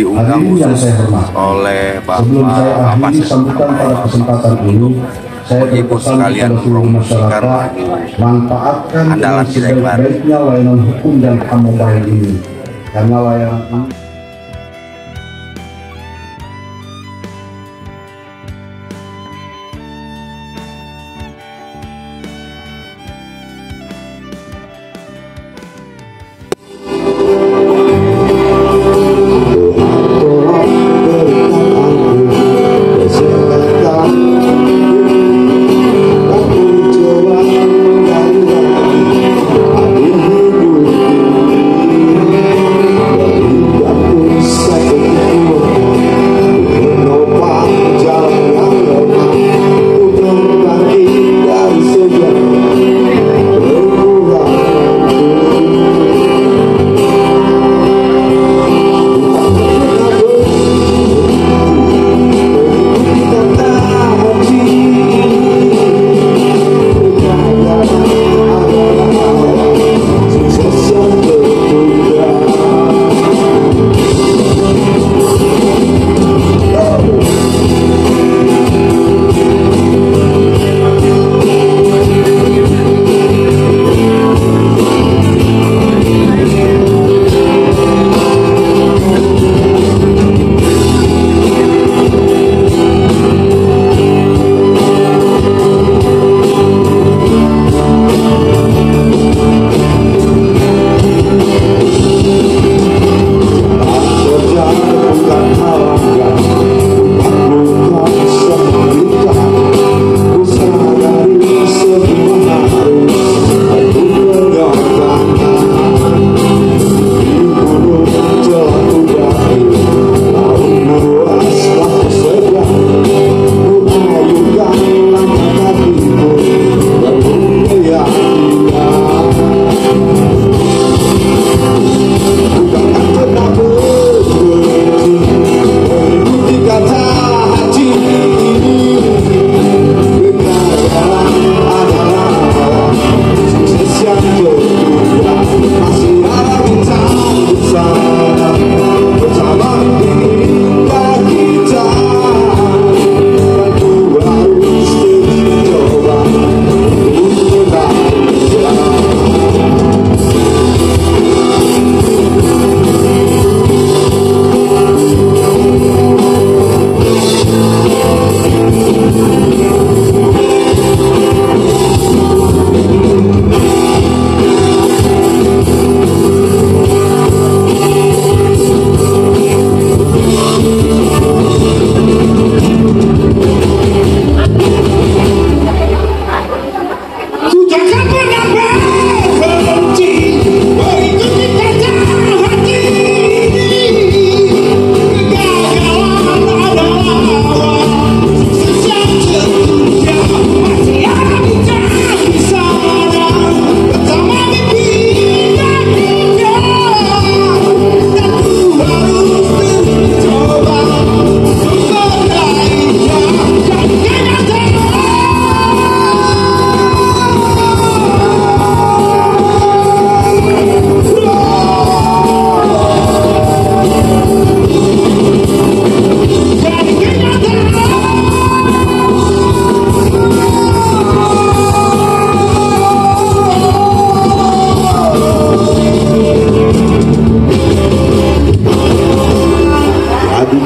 diundang Hadirin yang khusus saya hormati. oleh Sebelum saya Bapak akhiri sambutan pada kesempatan ini, saya Ibu berpesan sekalian kepada seluruh masyarakat manfaatkan dengan andalan kita sebaik-baiknya layanan hukum dan ham mobile ini. Karena layanan ini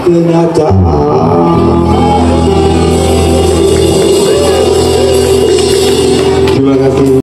kenyataan terima kasih.